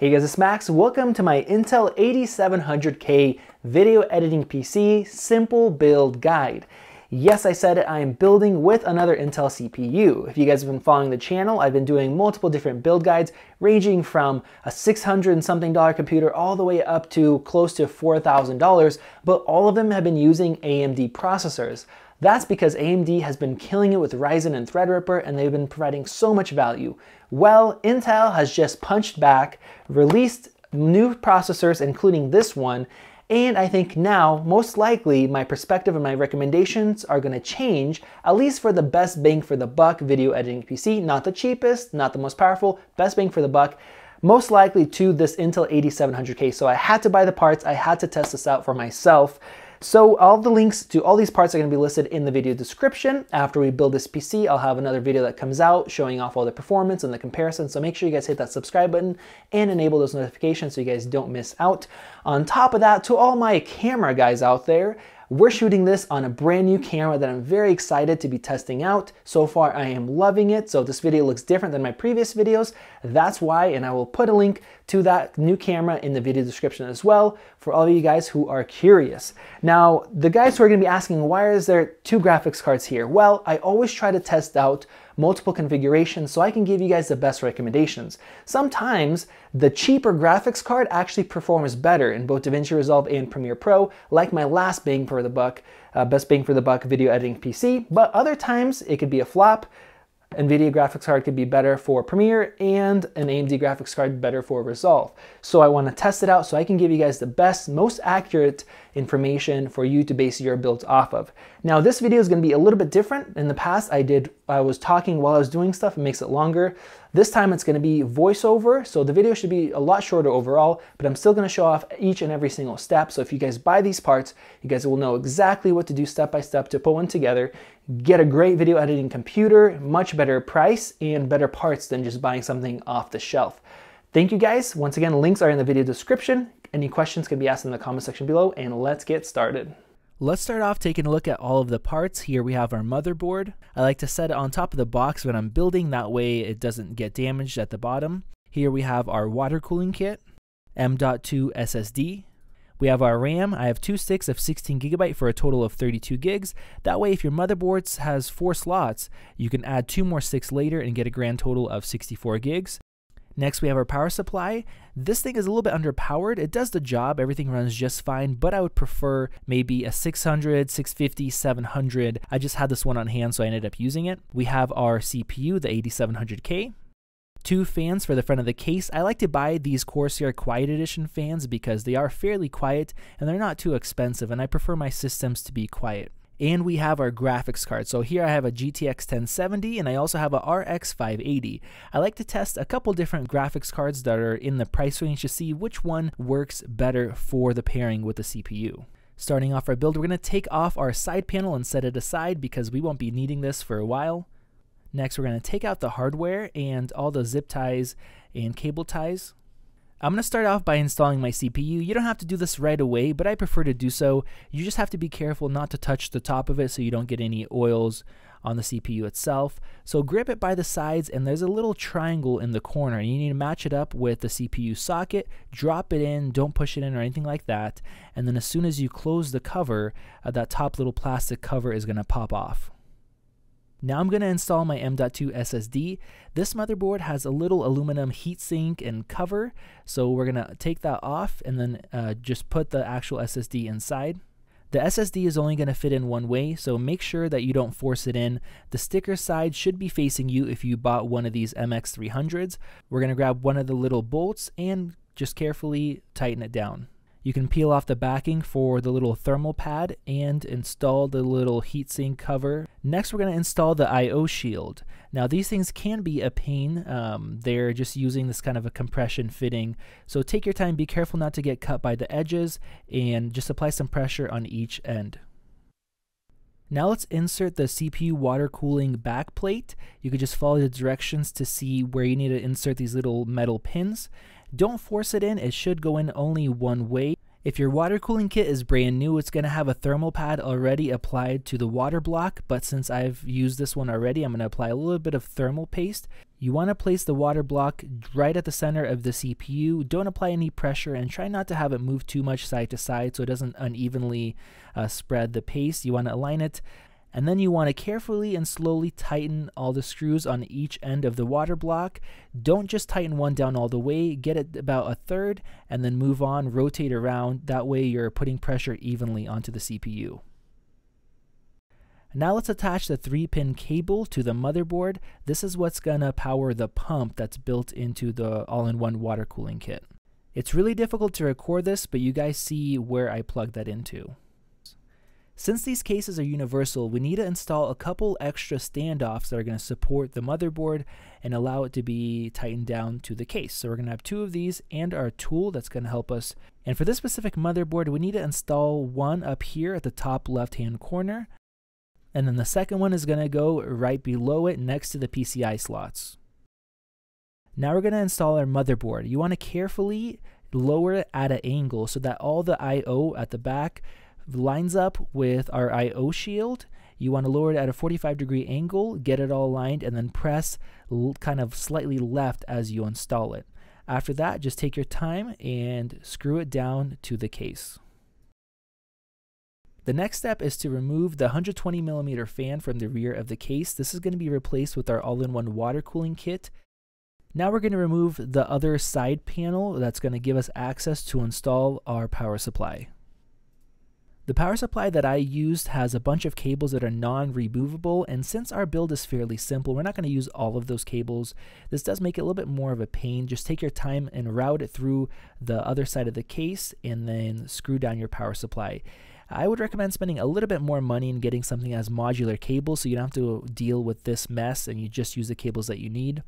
Hey guys, it's Max. Welcome to my Intel 8700K video editing PC simple build guide. Yes, I said it, I am building with another Intel CPU. If you guys have been following the channel, I've been doing multiple different build guides ranging from a 600 and something dollar computer all the way up to close to $4,000, but all of them have been using AMD processors. That's because AMD has been killing it with Ryzen and Threadripper and they've been providing so much value. Well, Intel has just punched back, released new processors, including this one, and I think now, most likely, my perspective and my recommendations are gonna change, at least for the best bang for the buck video editing PC, not the cheapest, not the most powerful, best bang for the buck, most likely to this Intel 8700K. So I had to buy the parts, I had to test this out for myself. So all the links to all these parts are going to be listed in the video description. After we build this PC, I'll have another video that comes out showing off all the performance and the comparison. So make sure you guys hit that subscribe button and enable those notifications so you guys don't miss out. On top of that, to all my camera guys out there, we're shooting this on a brand new camera that I'm very excited to be testing out. So far, I am loving it. So this video looks different than my previous videos. That's why, and I will put a link to that new camera in the video description as well for all of you guys who are curious. Now, the guys who are gonna be asking, why is there two graphics cards here? Well, I always try to test out multiple configurations so I can give you guys the best recommendations. Sometimes the cheaper graphics card actually performs better in both DaVinci Resolve and Premiere Pro, like my last bang for the buck, uh, best bang for the buck video editing PC, but other times it could be a flop. NVIDIA graphics card could be better for Premiere and an AMD graphics card better for Resolve. So I want to test it out so I can give you guys the best, most accurate information for you to base your builds off of. Now this video is going to be a little bit different. In the past I did, I was talking while I was doing stuff, it makes it longer. This time it's going to be voiceover, so the video should be a lot shorter overall, but I'm still going to show off each and every single step. So if you guys buy these parts, you guys will know exactly what to do step by step to put one together, get a great video editing computer, much better price, and better parts than just buying something off the shelf. Thank you guys. Once again, links are in the video description. Any questions can be asked in the comment section below, and let's get started. Let's start off taking a look at all of the parts. Here we have our motherboard. I like to set it on top of the box when I'm building, that way it doesn't get damaged at the bottom. Here we have our water cooling kit, M.2 SSD. We have our RAM. I have two sticks of 16 gigabyte for a total of 32 gigs. That way, if your motherboard has four slots, you can add two more sticks later and get a grand total of 64 gigs. Next, we have our power supply. This thing is a little bit underpowered. It does the job, everything runs just fine, but I would prefer maybe a 600, 650, 700. I just had this one on hand, so I ended up using it. We have our CPU, the 8700K. Two fans for the front of the case. I like to buy these Corsair Quiet Edition fans because they are fairly quiet and they're not too expensive, and I prefer my systems to be quiet and we have our graphics card. So here I have a GTX 1070 and I also have a RX 580. I like to test a couple different graphics cards that are in the price range to see which one works better for the pairing with the CPU. Starting off our build, we're going to take off our side panel and set it aside because we won't be needing this for a while. Next, we're going to take out the hardware and all the zip ties and cable ties. I'm going to start off by installing my CPU. You don't have to do this right away, but I prefer to do so. You just have to be careful not to touch the top of it so you don't get any oils on the CPU itself. So grip it by the sides and there's a little triangle in the corner. and You need to match it up with the CPU socket, drop it in, don't push it in or anything like that. And then as soon as you close the cover, uh, that top little plastic cover is going to pop off. Now I'm going to install my M.2 SSD. This motherboard has a little aluminum heatsink and cover, so we're going to take that off and then uh, just put the actual SSD inside. The SSD is only going to fit in one way, so make sure that you don't force it in. The sticker side should be facing you if you bought one of these MX300s. We're going to grab one of the little bolts and just carefully tighten it down. You can peel off the backing for the little thermal pad and install the little heatsink cover. Next, we're going to install the I.O. shield. Now, these things can be a pain. Um, they're just using this kind of a compression fitting. So take your time, be careful not to get cut by the edges, and just apply some pressure on each end. Now let's insert the CPU water cooling back plate. You can just follow the directions to see where you need to insert these little metal pins. Don't force it in, it should go in only one way. If your water cooling kit is brand new, it's going to have a thermal pad already applied to the water block, but since I've used this one already, I'm going to apply a little bit of thermal paste. You want to place the water block right at the center of the CPU. Don't apply any pressure and try not to have it move too much side to side so it doesn't unevenly uh, spread the paste. You want to align it and then you want to carefully and slowly tighten all the screws on each end of the water block. Don't just tighten one down all the way, get it about a third and then move on, rotate around. That way you're putting pressure evenly onto the CPU. Now let's attach the 3-pin cable to the motherboard. This is what's going to power the pump that's built into the all-in-one water cooling kit. It's really difficult to record this, but you guys see where I plug that into. Since these cases are universal, we need to install a couple extra standoffs that are going to support the motherboard and allow it to be tightened down to the case. So we're going to have two of these and our tool that's going to help us. And for this specific motherboard, we need to install one up here at the top left hand corner and then the second one is going to go right below it next to the PCI slots. Now we're going to install our motherboard. You want to carefully lower it at an angle so that all the I.O. at the back lines up with our I.O. shield. You want to lower it at a 45 degree angle, get it all aligned, and then press kind of slightly left as you install it. After that, just take your time and screw it down to the case. The next step is to remove the 120 millimeter fan from the rear of the case. This is going to be replaced with our all-in-one water cooling kit. Now we're going to remove the other side panel that's going to give us access to install our power supply. The power supply that I used has a bunch of cables that are non-removable and since our build is fairly simple, we're not going to use all of those cables. This does make it a little bit more of a pain. Just take your time and route it through the other side of the case and then screw down your power supply. I would recommend spending a little bit more money and getting something as modular cable so you don't have to deal with this mess and you just use the cables that you need.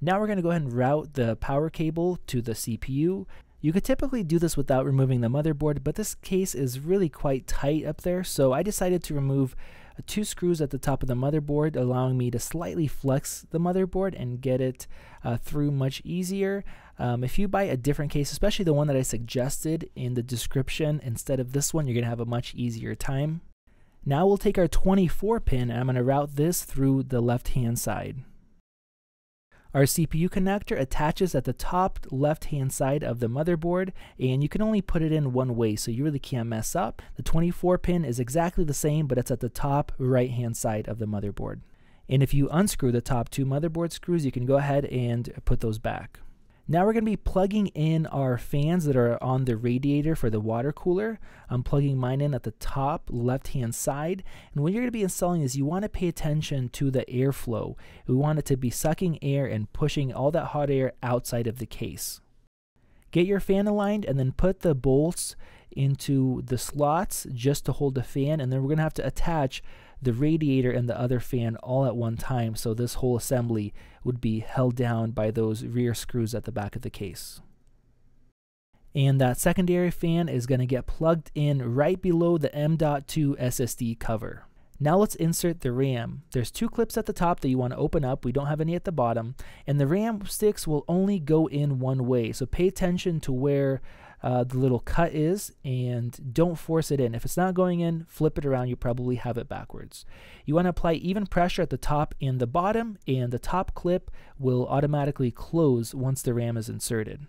Now we're going to go ahead and route the power cable to the CPU. You could typically do this without removing the motherboard, but this case is really quite tight up there, so I decided to remove two screws at the top of the motherboard, allowing me to slightly flex the motherboard and get it uh, through much easier. Um, if you buy a different case, especially the one that I suggested in the description, instead of this one, you're going to have a much easier time. Now we'll take our 24 pin and I'm going to route this through the left hand side. Our CPU connector attaches at the top left hand side of the motherboard and you can only put it in one way so you really can't mess up. The 24 pin is exactly the same but it's at the top right hand side of the motherboard. And if you unscrew the top two motherboard screws you can go ahead and put those back. Now we're going to be plugging in our fans that are on the radiator for the water cooler. I'm plugging mine in at the top left hand side. And what you're going to be installing is you want to pay attention to the airflow. We want it to be sucking air and pushing all that hot air outside of the case. Get your fan aligned and then put the bolts into the slots just to hold the fan and then we're going to have to attach the radiator and the other fan all at one time so this whole assembly would be held down by those rear screws at the back of the case. And that secondary fan is going to get plugged in right below the M.2 SSD cover. Now let's insert the RAM. There's two clips at the top that you want to open up. We don't have any at the bottom. And the RAM sticks will only go in one way. So pay attention to where uh, the little cut is and don't force it in. If it's not going in, flip it around. You probably have it backwards. You want to apply even pressure at the top and the bottom and the top clip will automatically close once the RAM is inserted.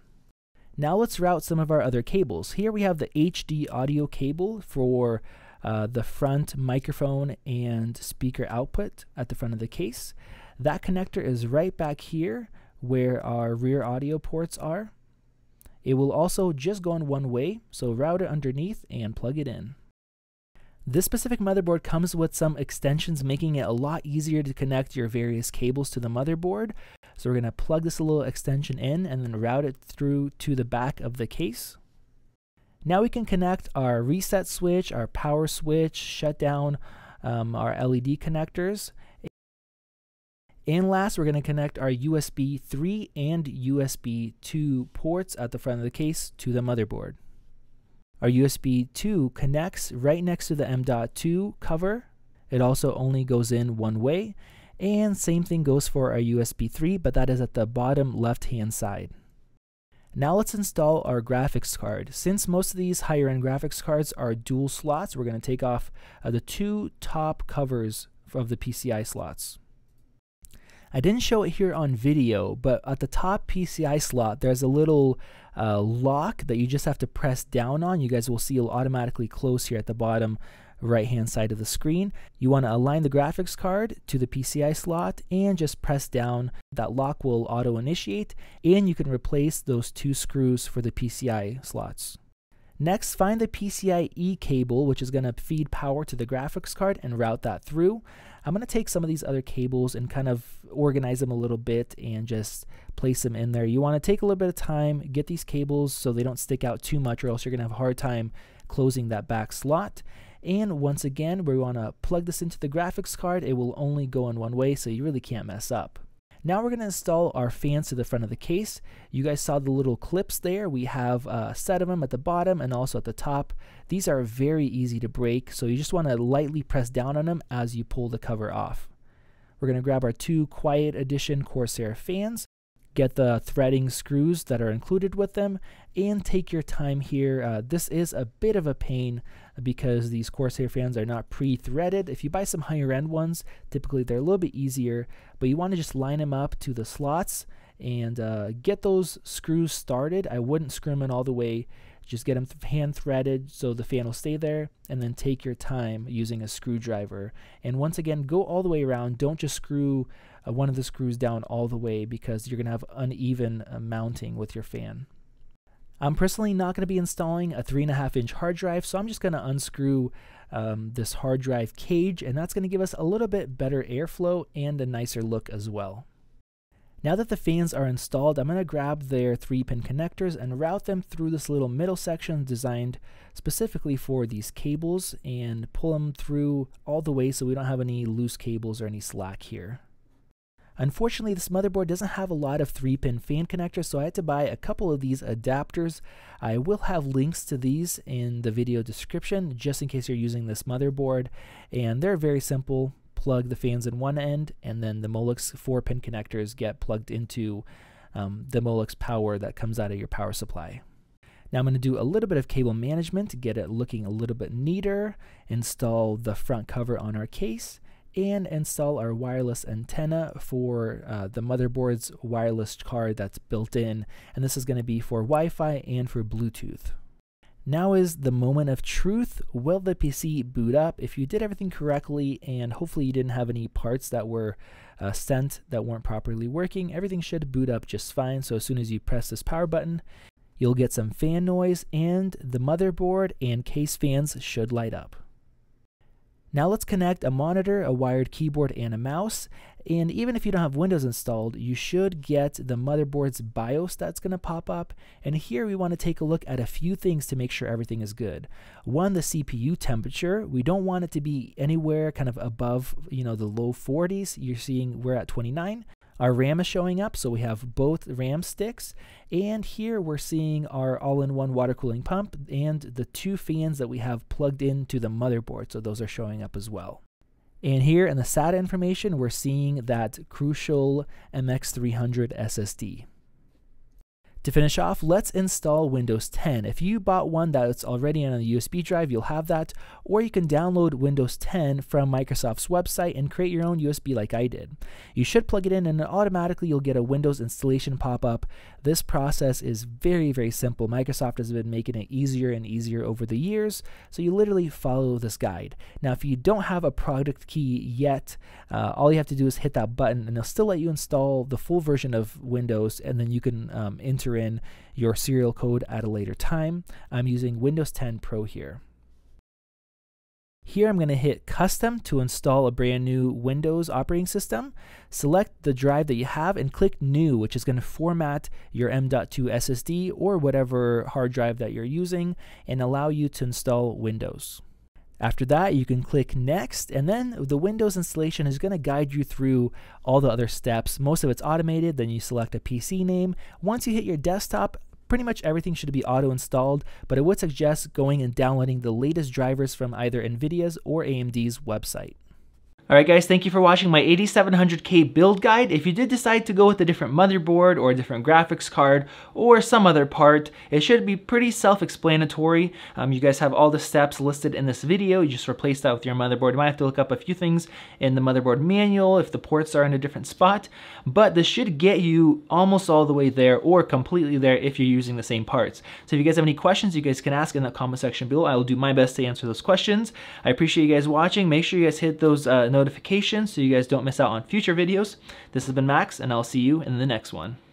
Now let's route some of our other cables. Here we have the HD audio cable for uh, the front microphone and speaker output at the front of the case. That connector is right back here where our rear audio ports are. It will also just go in one way, so route it underneath and plug it in. This specific motherboard comes with some extensions making it a lot easier to connect your various cables to the motherboard. So we're going to plug this little extension in and then route it through to the back of the case. Now we can connect our reset switch, our power switch, shutdown, um, our LED connectors, and last, we're going to connect our USB 3 and USB 2 ports at the front of the case to the motherboard. Our USB 2 connects right next to the M.2 cover. It also only goes in one way. And same thing goes for our USB 3, but that is at the bottom left hand side. Now let's install our graphics card. Since most of these higher end graphics cards are dual slots, we're going to take off uh, the two top covers of the PCI slots. I didn't show it here on video, but at the top PCI slot, there's a little uh, lock that you just have to press down on. You guys will see it'll automatically close here at the bottom right hand side of the screen. You want to align the graphics card to the PCI slot and just press down. That lock will auto initiate and you can replace those two screws for the PCI slots. Next, find the PCIe cable, which is going to feed power to the graphics card and route that through. I'm going to take some of these other cables and kind of organize them a little bit and just place them in there. You want to take a little bit of time, get these cables so they don't stick out too much or else you're going to have a hard time closing that back slot. And once again, we want to plug this into the graphics card. It will only go in one way, so you really can't mess up. Now we're going to install our fans to the front of the case. You guys saw the little clips there. We have a set of them at the bottom and also at the top. These are very easy to break, so you just want to lightly press down on them as you pull the cover off. We're going to grab our two Quiet Edition Corsair fans get the threading screws that are included with them and take your time here. Uh, this is a bit of a pain because these Corsair fans are not pre-threaded. If you buy some higher end ones, typically they're a little bit easier, but you want to just line them up to the slots and uh, get those screws started. I wouldn't screw them in all the way. Just get them th hand threaded so the fan will stay there and then take your time using a screwdriver. And once again, go all the way around. Don't just screw uh, one of the screws down all the way because you're going to have uneven uh, mounting with your fan. I'm personally not going to be installing a 3.5 inch hard drive, so I'm just going to unscrew um, this hard drive cage, and that's going to give us a little bit better airflow and a nicer look as well. Now that the fans are installed, I'm going to grab their 3-pin connectors and route them through this little middle section designed specifically for these cables and pull them through all the way so we don't have any loose cables or any slack here. Unfortunately, this motherboard doesn't have a lot of 3-pin fan connectors, so I had to buy a couple of these adapters. I will have links to these in the video description, just in case you're using this motherboard. And they're very simple. Plug the fans in one end, and then the Molex 4-pin connectors get plugged into um, the Molex power that comes out of your power supply. Now I'm going to do a little bit of cable management to get it looking a little bit neater, install the front cover on our case, and install our wireless antenna for uh, the motherboard's wireless card that's built in. And this is going to be for Wi-Fi and for Bluetooth. Now is the moment of truth. Will the PC boot up? If you did everything correctly and hopefully you didn't have any parts that were uh, sent that weren't properly working, everything should boot up just fine. So as soon as you press this power button, you'll get some fan noise and the motherboard and case fans should light up. Now let's connect a monitor, a wired keyboard, and a mouse. And even if you don't have Windows installed, you should get the motherboard's BIOS that's going to pop up. And here we want to take a look at a few things to make sure everything is good. One, the CPU temperature. We don't want it to be anywhere kind of above, you know, the low 40s. You're seeing we're at 29. Our RAM is showing up, so we have both RAM sticks. And here we're seeing our all-in-one water cooling pump and the two fans that we have plugged into the motherboard, so those are showing up as well. And here in the SATA information, we're seeing that Crucial MX300 SSD. To finish off, let's install Windows 10. If you bought one that's already on a USB drive, you'll have that, or you can download Windows 10 from Microsoft's website and create your own USB like I did. You should plug it in and automatically you'll get a Windows installation pop-up. This process is very, very simple. Microsoft has been making it easier and easier over the years, so you literally follow this guide. Now, if you don't have a product key yet, uh, all you have to do is hit that button and they'll still let you install the full version of Windows and then you can um, enter enter in your serial code at a later time. I'm using Windows 10 Pro here. Here I'm going to hit custom to install a brand new Windows operating system. Select the drive that you have and click new, which is going to format your M.2 SSD or whatever hard drive that you're using and allow you to install Windows. After that, you can click next, and then the Windows installation is going to guide you through all the other steps. Most of it's automated, then you select a PC name. Once you hit your desktop, pretty much everything should be auto installed, but I would suggest going and downloading the latest drivers from either NVIDIA's or AMD's website. Alright guys, thank you for watching my 8700K build guide. If you did decide to go with a different motherboard or a different graphics card or some other part, it should be pretty self-explanatory. Um, you guys have all the steps listed in this video. You just replace that with your motherboard. You might have to look up a few things in the motherboard manual if the ports are in a different spot, but this should get you almost all the way there or completely there if you're using the same parts. So if you guys have any questions, you guys can ask in the comment section below. I will do my best to answer those questions. I appreciate you guys watching. Make sure you guys hit those uh, notifications so you guys don't miss out on future videos. This has been Max, and I'll see you in the next one.